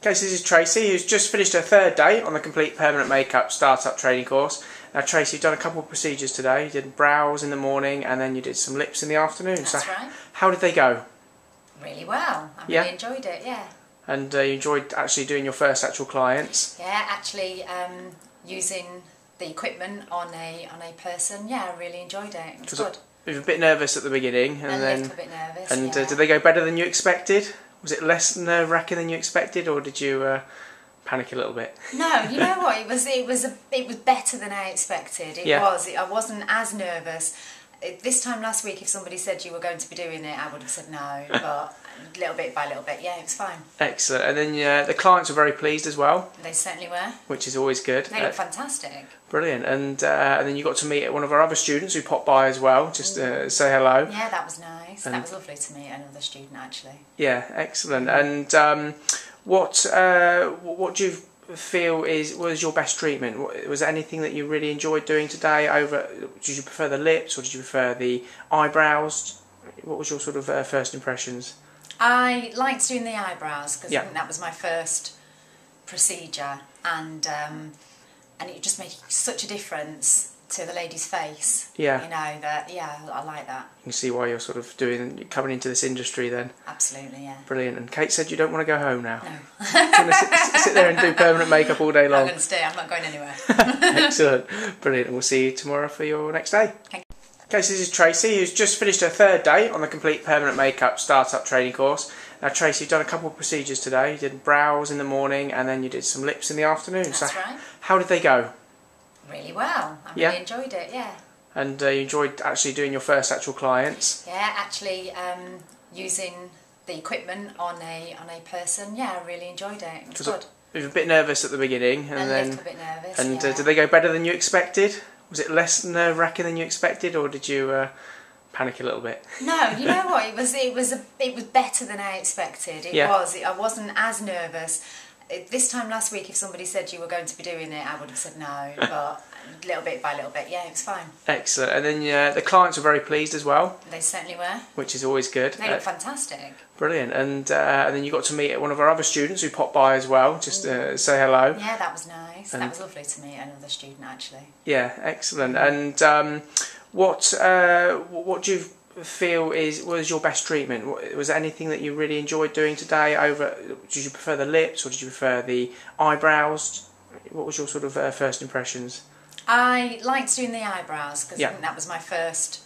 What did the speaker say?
Okay, so this is Tracie, who's just finished her third day on the Complete Permanent Makeup Startup Training course. Now, Tracie, you've done a couple of procedures today. You did brows in the morning, and then you did some lips in the afternoon. That's so, right. how did they go? Really well. I Yeah. really enjoyed it. Yeah. And uh, you enjoyed actually doing your first actual clients. Yeah. Actually, um, using the equipment on a on a person. Yeah, I really enjoyed it. It was good. You were a bit nervous at the beginning, and a then little bit nervous. and yeah. uh, did they go better than you expected? Was it less nerve wracking than you expected, or did you uh, panic a little bit? No, you know what? It was it was a, it was better than I expected. It Yeah. was. I wasn't as nervous. This time last week, if somebody said you were going to be doing it, I would have said no. But little bit by little bit, yeah, it was fine. Excellent. And then uh, the clients were very pleased as well, They certainly were. which is always good. They Uh, look fantastic. Brilliant. And uh, and then you got to meet one of our other students who popped by as well, just to say hello. Yeah, that was nice. And- that was lovely to meet another student actually. Yeah, excellent. And um, what uh, what do you feel is was your best treatment? Was there anything that you really enjoyed doing today? Over, did you prefer the lips or did you prefer the eyebrows? What was your sort of uh, first impressions? I liked doing the eyebrows because Yeah. I think that was my first procedure, and um, and it just made such a difference to the lady's face. Yeah. You know that. Yeah, I like that. You can see why you're sort of doing coming into this industry then. Absolutely. Yeah. Brilliant. And Kate said you don't want to go home now. No. You sit, sit there and do permanent makeup all day long. I'm going to stay. I'm not going anywhere. Excellent. Brilliant. And we'll see you tomorrow for your next day. Thank Okay, so this is Tracie, who's just finished her third day on the Complete Permanent Makeup Startup Training course. Now, Tracie, you've done a couple of procedures today. You did brows in the morning, and then you did some lips in the afternoon. That's so, right. how did they go? Really well. I Yeah. really enjoyed it. Yeah. And uh, you enjoyed actually doing your first actual clients. Yeah. Actually, um, using the equipment on a on a person. Yeah, I really enjoyed it. It was good. You were a bit nervous at the beginning, and a then nervous. and yeah. uh, did they go better than you expected? Was it less nerve wracking than you expected, or did you uh, panic a little bit? No, you know what? It was it was a, it was better than I expected. It Yeah. was. I wasn't as nervous. This time last week, if somebody said you were going to be doing it, I would have said no. But little bit by little bit, yeah, it was fine. Excellent. And then uh, the clients were very pleased as well, They certainly were. which is always good. They Uh, look fantastic. Brilliant. And uh, and then you got to meet one of our other students who popped by as well, just to say hello. Yeah, that was nice. And- that was lovely to meet another student actually. Yeah, excellent. And um, what uh, what do you feel is was your best treatment? Was there anything that you really enjoyed doing today? Over, did you prefer the lips or did you prefer the eyebrows? What was your sort of uh, first impressions? I liked doing the eyebrows because Yeah. I think that was my first